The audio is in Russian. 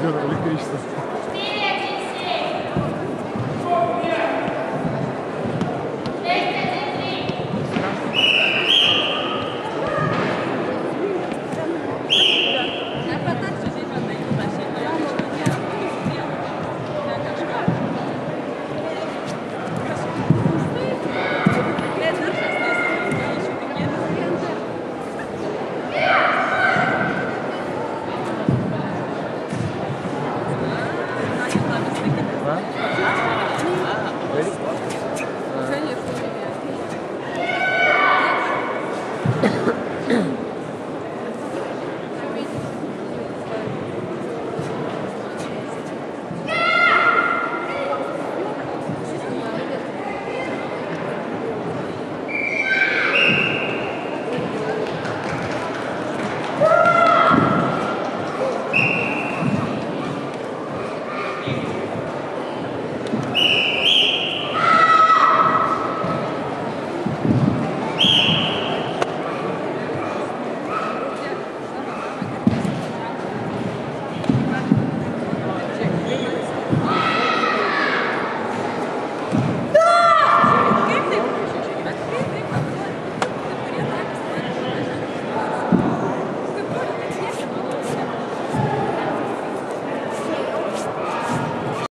идет электричество.